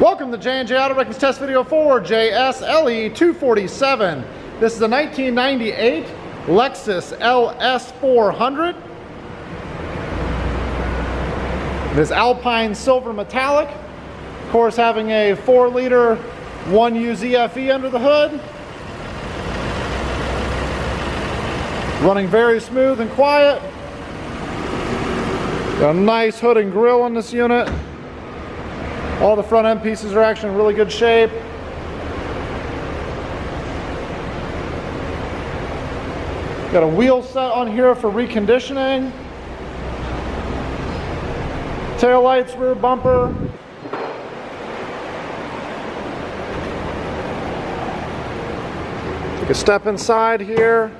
Welcome to J&J Auto Wrecking's test video for JSLE 247. This is a 1998 Lexus LS 400. It is Alpine Silver Metallic. Of course, having a 4 liter 1UZ-FE under the hood. Running very smooth and quiet. Got a nice hood and grill on this unit. All the front end pieces are actually in really good shape. Got a wheel set on here for reconditioning. Tail lights, rear bumper. Take a step inside here.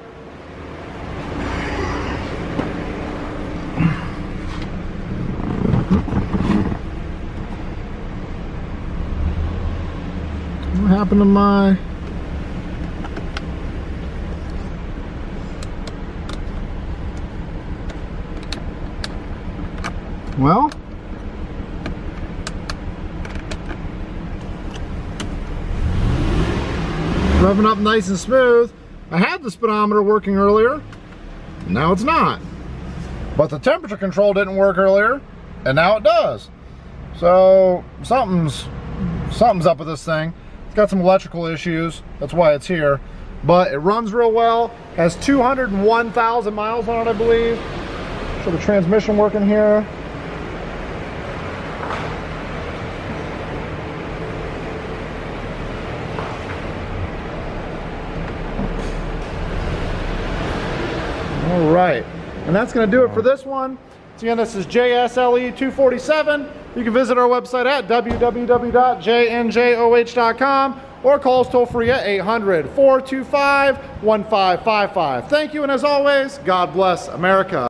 What happened to my... Well... Revving up nice and smooth. I had the speedometer working earlier. Now it's not. But the temperature control didn't work earlier, and now it does. So something's something's up with this thing. It's got some electrical issues. That's why it's here. But it runs real well. Has 201,000 miles on it, I believe. So the transmission working here. All right. And that's going to do it for this one. So again, this is JSLE 247. You can visit our website at www.jnjoh.com or call us toll free at 800 425 1555. Thank you, and as always, God bless America.